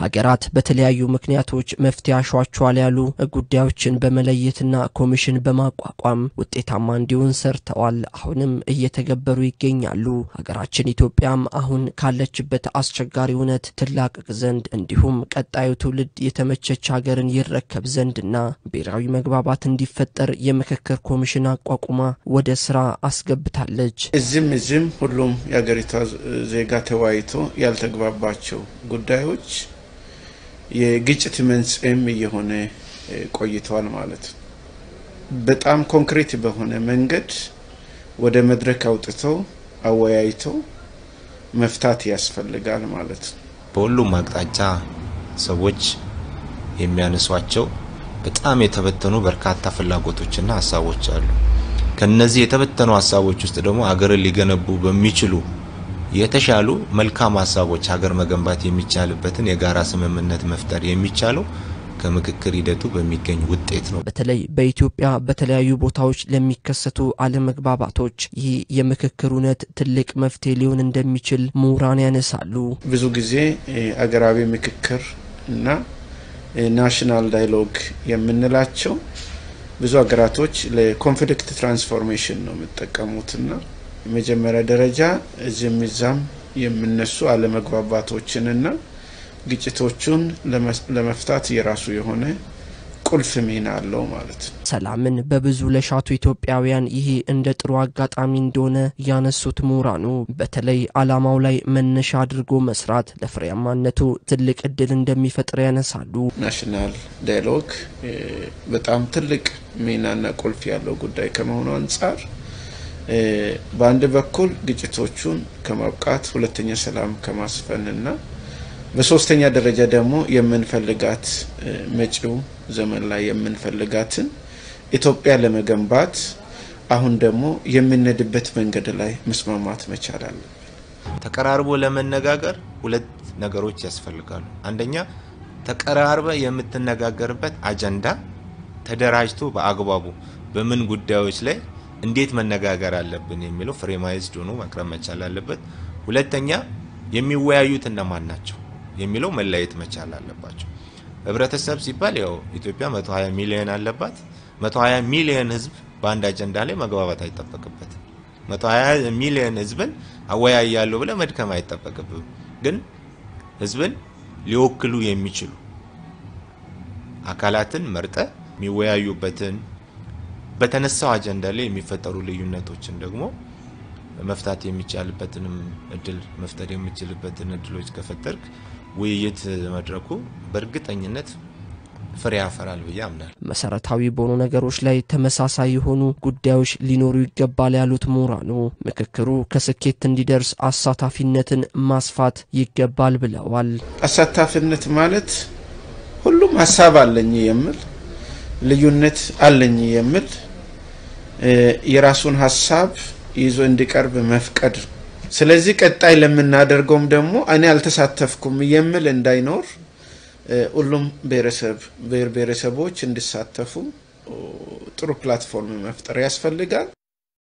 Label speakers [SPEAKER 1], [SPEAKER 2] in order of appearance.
[SPEAKER 1] ሀገራት በተለያዩ ምክንያቶች መፍትሄ አሿቸዋል ያሉ ጉዳዮችን በመለየትና ኮሚሽን በማቋቋም ውጤታማ እንዲሆን ሰርተዋል። አሁንም እየተገበሩ ይገኛሉ። ሀገራችን ኢትዮጵያም አሁን ካለችበት አስቸጋሪ እውነት ትላቀቅ ዘንድ እንዲሁም ቀጣዩ ትውልድ የተመቸች ሀገርን ይረከብ ዘንድና ብሔራዊ መግባባት እንዲፈጠር የምክክር ኮሚሽን አቋቁማ ወደ ስራ አስገብታለች።
[SPEAKER 2] እዚህም እዚህም ሁሉም የሀገሪቷ ዜጋ ተወያይቶ ያልተግባባቸው ጉዳዮች የግጭት መንስኤም እየሆነ ቆይተዋል ማለት ነው። በጣም ኮንክሪት በሆነ መንገድ ወደ መድረክ አውጥተው አወያይተው መፍታት ያስፈልጋል ማለት ነው።
[SPEAKER 3] በሁሉም አቅጣጫ ሰዎች የሚያነሷቸው በጣም የተበተኑ በርካታ ፍላጎቶችና ሀሳቦች አሉ። ከነዚህ የተበተኑ ሀሳቦች ውስጥ ደግሞ ሀገርን ሊገነቡ በሚችሉ የተሻሉ መልካም ሀሳቦች ሀገር መገንባት የሚቻልበትን የጋራ ስምምነት መፍጠር የሚቻለው ከምክክር ሂደቱ በሚገኝ ውጤት ነው።
[SPEAKER 1] በተለይ በኢትዮጵያ በተለያዩ ቦታዎች ለሚከሰቱ አለመግባባቶች ይህ የምክክር እውነት ትልቅ መፍትሄ ሊሆን እንደሚችል ምሁራን ያነሳሉ።
[SPEAKER 2] ብዙ ጊዜ አገራዊ ምክክር እና ናሽናል ዳይሎግ የምንላቸው ብዙ ሀገራቶች ለኮንፍሊክት ትራንስፎርሜሽን ነው የሚጠቀሙትና የመጀመሪያ ደረጃ እዚህም እዛም የሚነሱ አለመግባባቶችንና ግጭቶቹን ለመፍታት የራሱ የሆነ ቁልፍ ሚና አለው ማለት ነው።
[SPEAKER 1] ሰላምን በብዙ ለሻቱ ኢትዮጵያውያን ይህ እንደ ጥሩ አጋጣሚ እንደሆነ ያነሱት ምሁራኑ በተለይ ዓላማው ላይ መነሻ አድርጎ መስራት ለፍሬያማነቱ ትልቅ እድል እንደሚፈጥር ያነሳሉ።
[SPEAKER 2] national dialogue በጣም ትልቅ ሚናና ቁልፍ ያለው ጉዳይ ከመሆኑ አንጻር በአንድ በኩል ግጭቶቹን ከማብቃት ሁለተኛ ሰላም ከማስፈንና በሶስተኛ ደረጃ ደግሞ የምንፈልጋት መጪው ዘመን ላይ የምንፈልጋትን ኢትዮጵያ ለመገንባት አሁን ደግሞ የምንሄድበት መንገድ ላይ መስማማት መቻል አለብን።
[SPEAKER 3] ተቀራርቦ ለመነጋገር ሁለት ነገሮች ያስፈልጋሉ። አንደኛ ተቀራርበ የምትነጋገርበት አጀንዳ ተደራጅቶ በአግባቡ በምን ጉዳዮች ላይ እንዴት መነጋገር አለብን የሚለው ፍሬማይዝድ ሆኖ መቅረብ መቻል አለበት። ሁለተኛ የሚወያዩት እነማን ናቸው የሚለው መለየት መቻል አለባቸው። ህብረተሰብ ሲባል ያው ኢትዮጵያ 120 ሚሊዮን አለባት። 120 ሚሊዮን ህዝብ በአንድ አጀንዳ ላይ መግባባት አይጠበቅበትም። 120 ሚሊዮን ህዝብን አወያያለሁ ብለ መድከም አይጠበቅብም። ግን ህዝብን ሊወክሉ የሚችሉ አካላትን መርጠ የሚወያዩበትን በተነሳው አጀንዳ ላይ የሚፈጠሩ ልዩነቶችን ደግሞ መፍታት የሚቻልበትንም እድል መፍጠር የሚችልበትን እድሎች ከፈጠርክ ውይይት መድረኩ በእርግጠኝነት ፍሬ ያፈራል ብዬ አምናል።
[SPEAKER 1] መሰረታዊ በሆኑ ነገሮች ላይ ተመሳሳይ የሆኑ ጉዳዮች ሊኖሩ ይገባል ያሉት ምሁራኑ ምክክሩ ከስኬት እንዲደርስ አሳታፊነትን ማስፋት ይገባል ብለዋል።
[SPEAKER 2] አሳታፊነት ማለት ሁሉም ሀሳብ አለኝ የሚል ልዩነት አለኝ የሚል የራሱን ሀሳብ ይዞ እንዲቀርብ መፍቀድ። ስለዚህ ቀጣይ ለምናደርገውም ደግሞ እኔ አልተሳተፍኩም የሚል እንዳይኖር ሁሉም ብሔረሰብ ብሔር ብሔረሰቦች እንዲሳተፉ ጥሩ ፕላትፎርም መፍጠር ያስፈልጋል።